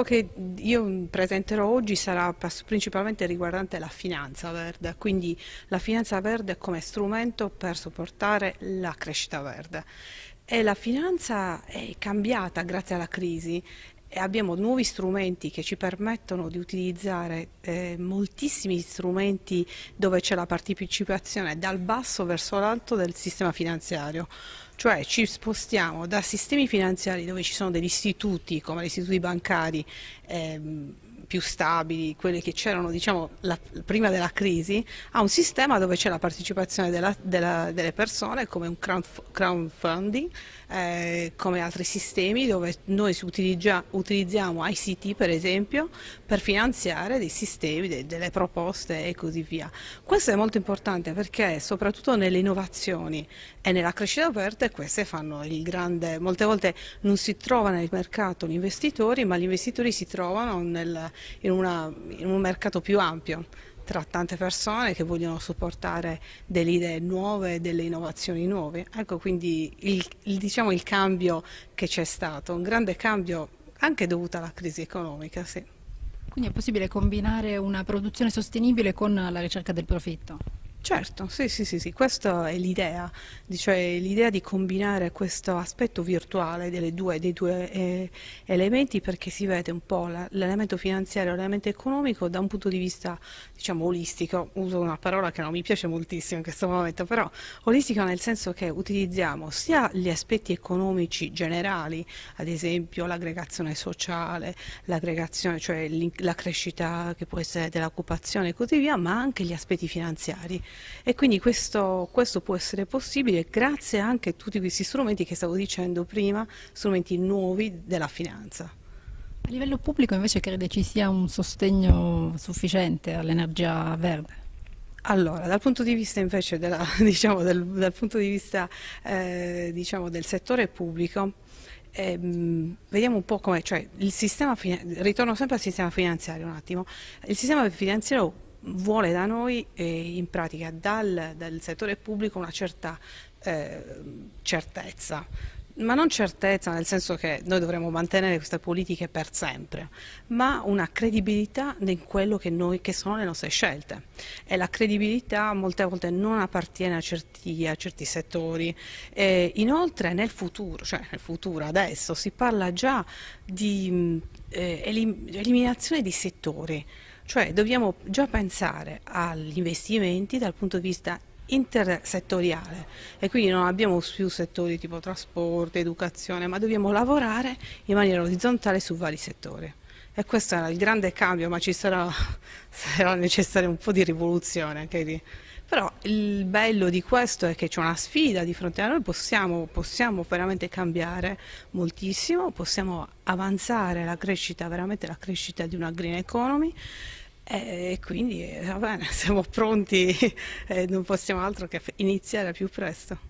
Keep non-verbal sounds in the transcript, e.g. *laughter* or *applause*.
quello che io presenterò oggi sarà principalmente riguardante la finanza verde, quindi la finanza verde come strumento per supportare la crescita verde. E la finanza è cambiata grazie alla crisi abbiamo nuovi strumenti che ci permettono di utilizzare eh, moltissimi strumenti dove c'è la partecipazione dal basso verso l'alto del sistema finanziario. Cioè ci spostiamo da sistemi finanziari dove ci sono degli istituti come gli istituti bancari ehm, più stabili, quelli che c'erano diciamo, la, prima della crisi, a un sistema dove c'è la partecipazione della, della, delle persone come un crowdfunding, eh, come altri sistemi dove noi utilizza, utilizziamo ICT per esempio per finanziare dei sistemi, de, delle proposte e così via. Questo è molto importante perché soprattutto nelle innovazioni e nella crescita aperta queste fanno il grande, molte volte non si trova nel mercato gli investitori ma gli investitori si trovano nel, in, una, in un mercato più ampio tra tante persone che vogliono supportare delle idee nuove, delle innovazioni nuove. Ecco quindi il, il, diciamo, il cambio che c'è stato, un grande cambio anche dovuto alla crisi economica. Sì. Quindi è possibile combinare una produzione sostenibile con la ricerca del profitto? Certo, sì, sì, sì, sì. questa è l'idea, cioè l'idea di combinare questo aspetto virtuale due, dei due eh, elementi perché si vede un po' l'elemento finanziario e l'elemento economico da un punto di vista diciamo olistico, uso una parola che non mi piace moltissimo in questo momento, però olistico nel senso che utilizziamo sia gli aspetti economici generali, ad esempio l'aggregazione sociale, l'aggregazione, cioè la crescita che può essere dell'occupazione e così via, ma anche gli aspetti finanziari e quindi questo, questo, può essere possibile grazie anche a tutti questi strumenti che stavo dicendo prima, strumenti nuovi della finanza. A livello pubblico invece crede ci sia un sostegno sufficiente all'energia verde? Allora, dal punto di vista invece della, *laughs* diciamo, del, dal punto di vista, eh, diciamo, del settore pubblico, ehm, vediamo un po' come, cioè il sistema, ritorno sempre al sistema finanziario un attimo, il sistema finanziario vuole da noi eh, in pratica dal, dal, settore pubblico una certa eh, certezza, ma non certezza nel senso che noi dovremmo mantenere queste politiche per sempre, ma una credibilità in quello che, noi, che sono le nostre scelte. E la credibilità molte volte non appartiene a certi, a certi settori. E inoltre nel futuro, cioè nel futuro adesso, si parla già di eh, elim eliminazione di settori. Cioè dobbiamo già pensare agli investimenti dal punto di vista intersettoriale e quindi non abbiamo più settori tipo trasporto, educazione, ma dobbiamo lavorare in maniera orizzontale su vari settori. E questo era il grande cambio, ma ci sarà, *laughs* sarà necessaria un po' di rivoluzione anche lì. Però il bello di questo è che c'è una sfida di fronte a noi, possiamo, possiamo veramente cambiare moltissimo, possiamo avanzare la crescita, veramente la crescita di una green economy e quindi va bene, *laughs* siamo pronti *laughs* e non possiamo altro che iniziare più presto.